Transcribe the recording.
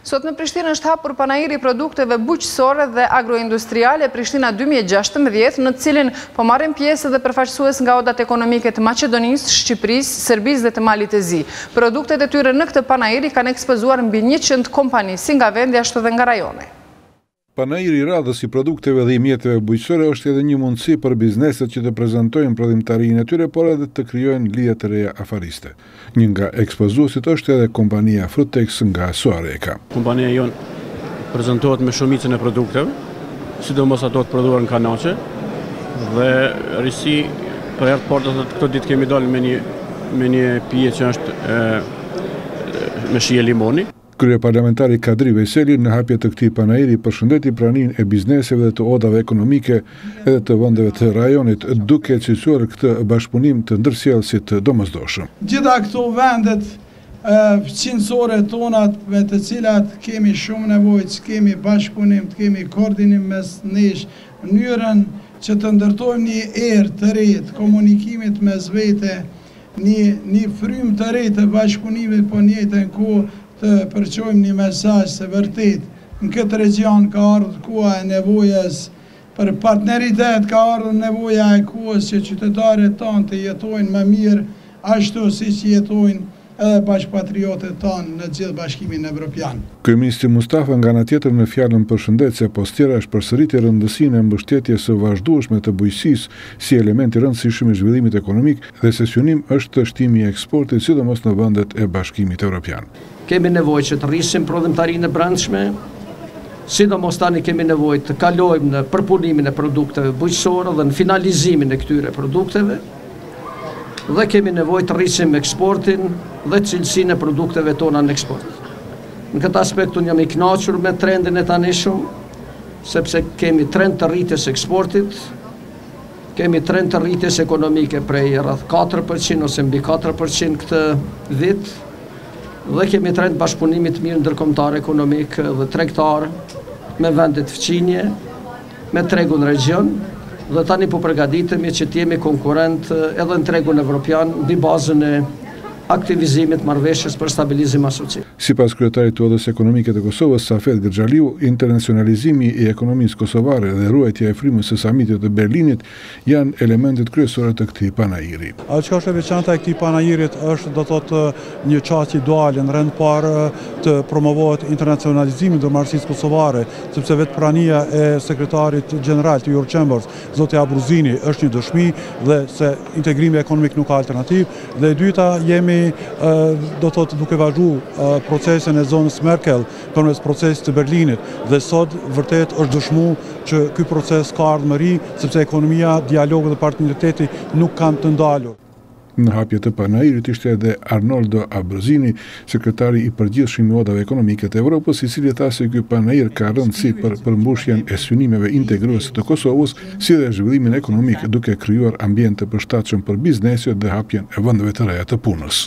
Sot në Prishtinë është hapur panairi i produkteve bujqësore dhe agroindustriale Prishtina dy mijë e gjashtëmbëdhjetë, në të cilin po marrin pjesë edhe përfaqësues nga odat ekonomike të Maqedonisë, Shqipërisë, Serbisë dhe të Malit të Zi. Produktet e tyre në këtë panair i kanë ekspozuar mbi njëqind kompani si nga vendi ashtu dhe nga rajoni. Panairi i radhës i produkteve dhe i mjeteve bujqësore është edhe një mundësi për bizneset që të prezantojnë prodhimtarinë e tyre por edhe të krijojnë lidhje të reja afariste. Një nga ekspozuesit është edhe kompania Frutex nga Suhareka. Kompania jonë prezentohet me shumicën e produkteve, sidomos ato të prodhuara në kanaçe dhe risi për herë të parë tash këto ditë kemi dalë me një me një pije që është e, me shije limoni. Kryeparlamentari Kadri Veseli në hapje të këtij panairi përshëndeti praninë e bizneseve dhe të odave ekonomike edhe të vendeve të rajonit, duke cilësuar këtë bashkëpunim të ndërsjellë si të domosdoshëm. Gjitha këto vendet fqinjësore tonat me të cilat kemi shumë nevojë të kemi bashkëpunim, të kemi koordinim mes nesh, në mënyrë që të ndërtojmë një erë të re të komunikimit mes vete, një frymë të re të bashkëpunimit po njëjtën kohë të përçojmë një mesazh se vërtet në këtë regjion ka ardhur koha e nevojës për partneritet, ka ardhur nevoja e kohës që qytetarët tanë të jetojnë më mirë ashtu siç jetojnë edhe bashkëpatriotët tanë në gjithë Bashkimin Evropian. Kryeministri Mustafa nga ana tjetër në fjalën përshëndetëse pos tjerash përsëriti rëndësinë e mbështetjes së vazhdueshme të bujqësisë si element i rëndësishëm i zhvillimit ekonomik dhe se synim është edhe shtimi i eksportit, sidomos në vendet e Bashkimit Evropian. Kemi nevojë që të rrisim prodhimtarinë e brendshme, sidomos tani kemi nevojë të kalojmë në përpunimin e produkteve bujqësore dhe në finalizimin e këtyre produkteve dhe kemi nevojë të rrisim eksportin dhe cilësinë e produkteve tona në eksport. Në këtë aspekt unë jam i kënaqur me trendin e tanishëm, sepse kemi trend të rritjes së eksportit, Kemi trend të rritjes ekonomike prej rreth katër për qind ose mbi katër për qind këtë vit dhe kemi trend të bashkëpunimit të mirë ndërkombëtar ekonomik dhe tregtar me vendet fqinje, me tregun në regjion dhe tani po përgatitemi që të jemi konkurrent edhe në tregun evropian mbi bazën e aktivizimit të Marrëveshjes për Stabilizim Asociim. Sipas kryetarit të Odës Ekonomike të Kosovës, Safet Gërxhaliu, internacionalizimi i ekonomisë kosovare dhe ruajtja e frymës së Samitit të Berlinit janë elementet kryesore të këtij panairi. Ajo çka është e veçanta e këtij panairit është, do të thotë, një qasje duale në rend të parë të promovohet internacionalizimi i ndërmarrësisë kosovare, sepse vetë prania e Sekretarit Gjeneral të Eurochambers Zoti Abruzini është një dëshmi dhe se integrimi ekonomik nuk ka alternativë dhe e dyta jemi do të thotë duke vazhdu procesin e zonjës Merkel përmes procesit të Berlinit dhe sot vërtet është dëshmu që ky proces ka ardhmëri sepse ekonomia, dialogu dhe partneriteti nuk kanë të ndalur. Në hapje të panairit ishte edhe Arnoldo Abruzini, Sekretari i Përgjithshëm i Odave Ekonomike të Evropës, i cili tha se ky panair ka rëndësi për përmbushjen e synimeve integruese të Kosovës, si dhe zhvillimin ekonomik, duke krijuar ambient të përshtatshëm për bizneset dhe hapjen e vendeve të reja të punës.